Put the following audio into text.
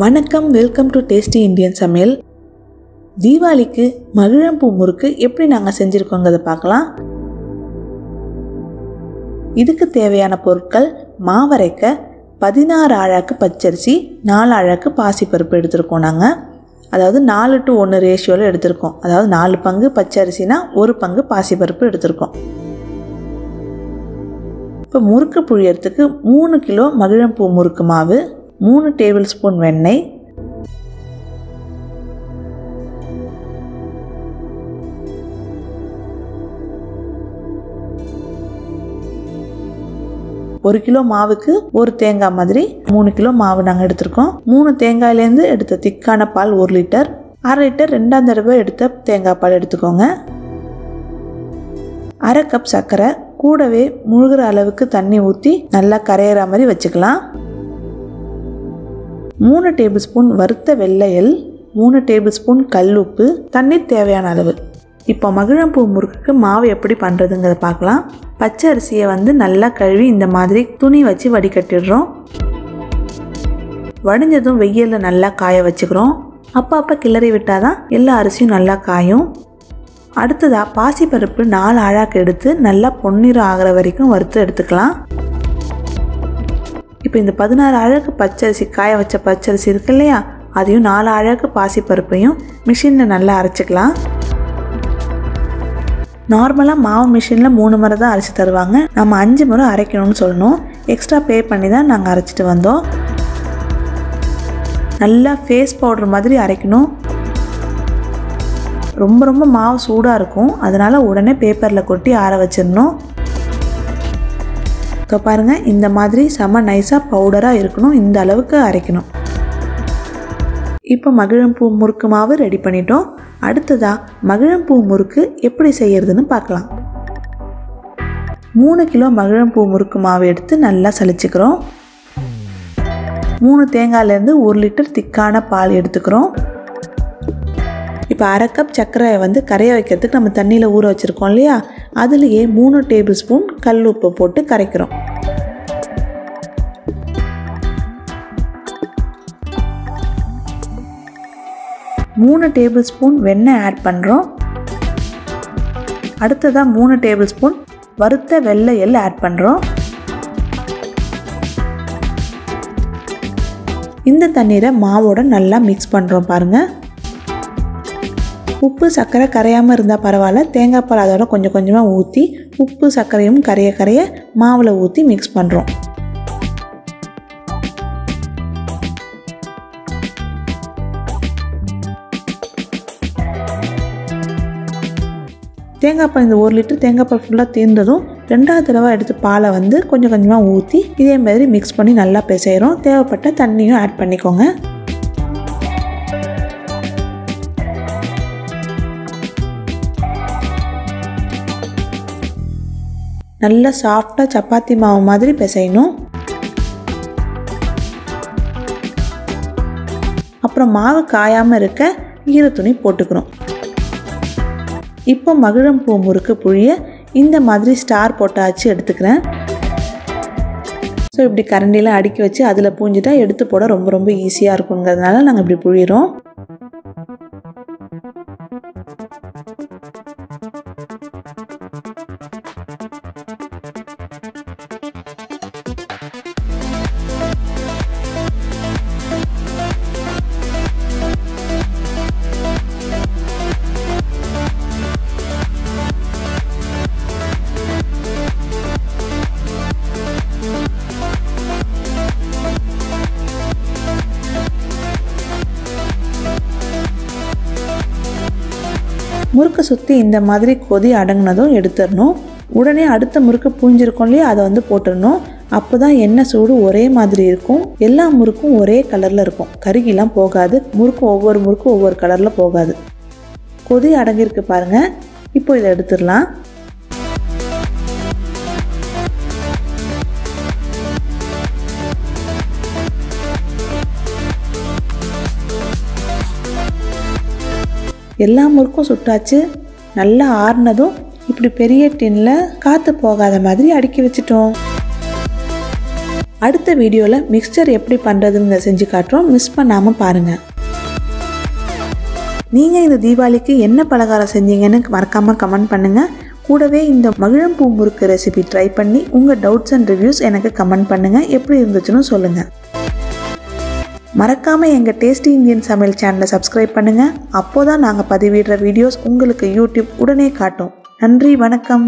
வணக்கம் welcome to tasty Indian சமையல். தீபாவளிக்கு மகிழம்பூ முறுக்கு எப்படி நாங்கள் செஞ்சுருக்கோங்கிறத பார்க்கலாம். இதுக்கு தேவையான பொருட்கள் மாவரைக்க பதினாறு அழகு பச்சரிசி நாலு அழகு பாசிப்பருப்பு எடுத்திருக்கோம் நாங்கள் அதாவது நாலு டு ஒன்று ரேஷியோவில் எடுத்திருக்கோம். அதாவது நாலு பங்கு பச்சரிசினா ஒரு பங்கு பாசிப்பருப்பு எடுத்திருக்கோம். இப்போ முறுக்கு புழியறதுக்கு மூணு கிலோ மகிழம்பூ முறுக்கு மாவு மூணு டேபிள் ஸ்பூன் வெண்ணெய் ஒரு கிலோ மாவுக்கு ஒரு தேங்காய் மாதிரி மூணு கிலோ மாவு நாங்கள் எடுத்திருக்கோம். மூணு தேங்காயிலேருந்து எடுத்த திக்கான பால் ஒரு லிட்டர். அரை லிட்டர் ரெண்டாம் தடவை எடுத்த தேங்காய் பால் எடுத்துக்கோங்க. அரை கப் சர்க்கரை கூடவே முழுகிற அளவுக்கு தண்ணி ஊற்றி நல்லா கரையிற மாதிரி வச்சுக்கலாம். மூணு டேபிள் ஸ்பூன் வறுத்த வெள்ளையல் மூணு டேபிள் ஸ்பூன் கல் உப்பு தண்ணீர் தேவையான அளவு. இப்போ மகிழம்பூ முறுக்குக்கு மாவு எப்படி பண்ணுறதுங்கிறத பார்க்கலாம். பச்சை அரிசியை வந்து நல்லா கழுவி இந்த மாதிரி துணி வச்சு வடிகட்டிடுறோம். வடிஞ்சதும் வெயிலில் நல்லா காய வச்சுக்கிறோம். அப்போ அப்போ கிளறி விட்டால் தான் எல்லா அரிசியும் நல்லா காயும். அடுத்ததாக பாசிப்பருப்பு நாலு ஆழாக்கு எடுத்து நல்லா பொன்னிறம் ஆகிற வரைக்கும் வறுத்து எடுத்துக்கலாம். இந்த பதினாறு அழகு பச்சரிசி காய வச்ச பச்சரிசி இருக்கு இல்லையா? அதையும் நாலு அழகு பாசிப்பருப்பையும் மிஷினில் நல்லா அரைச்சிக்கலாம். நார்மலாக மாவு மிஷினில் மூணு முறை தான் அரைச்சி தருவாங்க. நம்ம அஞ்சு முறை அரைக்கணும்னு சொல்லணும். எக்ஸ்ட்ரா பே பண்ணி தான் நாங்கள் அரைச்சிட்டு வந்தோம். நல்லா ஃபேஸ் பவுடர் மாதிரி அரைக்கணும். ரொம்ப ரொம்ப மாவு சூடாக இருக்கும். அதனால் உடனே பேப்பரில் கொட்டி ஆற வச்சிடணும். ஸோ பாருங்கள் இந்த மாதிரி செம நைஸாக பவுடராக இருக்கணும். இந்த அளவுக்கு அரைக்கணும். இப்போ மகிழம்பூ முறுக்கு மாவு ரெடி பண்ணிட்டோம். அடுத்ததாக மகிழம்பூ முறுக்கு எப்படி செய்யறதுன்னு பார்க்கலாம். மூணு கிலோ மகிழம்பூ முறுக்கு மாவு எடுத்து நல்லா சலிச்சுக்கிறோம் மூணு தேங்காயிலேருந்து ஒரு லிட்டர் திக்கான பால் எடுத்துக்கிறோம். இப்போ அரை கப் சர்க்கரையை வந்து கரைய வைக்கிறதுக்கு நம்ம தண்ணியில் ஊற வச்சுருக்கோம் இல்லையா? அதுலேயே மூணு டேபிள் ஸ்பூன் கல் உப்பு போட்டு கரைக்கிறோம். மூணு டேபிள் ஸ்பூன் வெண்ணெய் ஆட் பண்ணுறோம் அடுத்ததாக மூணு டேபிள் ஸ்பூன் வறுத்த வெள்ளை எள் ஆட் பண்ணுறோம் இந்த தண்ணீரை மாவோட நல்லா மிக்ஸ் பண்ணுறோம் பாருங்கள் உப்பு சர்க்கரை கரையாமல் இருந்தால் பரவாயில்ல. தேங்காய் பால் அதோட கொஞ்சம் கொஞ்சமாக ஊற்றி உப்பு சர்க்கரையும் கரைய கரைய மாவில் ஊற்றி மிக்ஸ் பண்ணுறோம் தேங்காய் பால் இந்த ஒரு லிட்டர் தேங்காய் பால் ஃபுல்லாக தீர்ந்ததும் ரெண்டாவது தடவை எடுத்து பாலை வந்து கொஞ்சம் கொஞ்சமாக ஊற்றி இதே மாதிரி மிக்ஸ் பண்ணி நல்லா பிசைகிறோம் தேவைப்பட்ட தண்ணியும் ஆட் பண்ணிக்கோங்க. நல்லா சாஃப்டாக சப்பாத்தி மாவு மாதிரி பிசையணும். அப்புறம் மாவு காயாமல் இருக்க ஈரத்துணி போட்டுக்கிறோம் இப்போ மகிழம்பூ முறுக்கு புழிய இந்த மாதிரி ஸ்டார் போட்டாச்சு எடுத்துக்கிறேன். ஸோ இப்படி கரண்டிலாம் அடுக்கி வச்சு அதில் பூஞ்சிட்டா எடுத்து போட ரொம்ப ரொம்ப ஈஸியாக இருக்குங்கிறதுனால நாங்கள் இப்படி புழிகிறோம் முறுக்கை சுற்றி இந்த மாதிரி கொதி அடங்கினதும் எடுத்துடணும். உடனே அடுத்த முறுக்கு பூஞ்சிருக்கும் இல்லையா அதை வந்து போட்டுடணும். அப்போ தான் எண்ணெய் சூடு ஒரே மாதிரி இருக்கும். எல்லா முறுக்கும் ஒரே கலரில் இருக்கும். கருகிலாம் போகாது. முறுக்கு ஒவ்வொரு முறுக்கும் ஒவ்வொரு கலரில் போகாது. கொதி அடங்கியிருக்கு பாருங்கள் இப்போ இதை எடுத்துடலாம். எல்லா முறுக்கும் சுட்டாச்சு. நல்லா ஆறுனதும் இப்படி பெரிய டின்னில் காற்று போகாத மாதிரி அடுக்கி வச்சிட்டோம். அடுத்த வீடியோவில் மிக்சர் எப்படி பண்ணுறதுங்க செஞ்சு காட்டுறோம். மிஸ் பண்ணாமல் பாருங்கள் நீங்கள் இந்த தீபாவளிக்கு என்ன பலகாரம் செஞ்சீங்கன்னு மறக்காமல் கமெண்ட் பண்ணுங்கள் கூடவே இந்த மகிழம்பூ முறுக்கு ரெசிபி ட்ரை பண்ணி உங்கள் டவுட்ஸ் அண்ட் ரிவ்யூஸ் எனக்கு கமெண்ட் பண்ணுங்கள் எப்படி இருந்துச்சுன்னு சொல்லுங்கள் மறக்காமல் எங்கள் டேஸ்டி இந்தியன் சமையல் சேனலை சப்ஸ்கிரைப் பண்ணுங்கள் அப்போ தான் நாங்கள் பதிவிடுற வீடியோஸ் உங்களுக்கு யூடியூப் உடனே காட்டும். நன்றி வணக்கம்.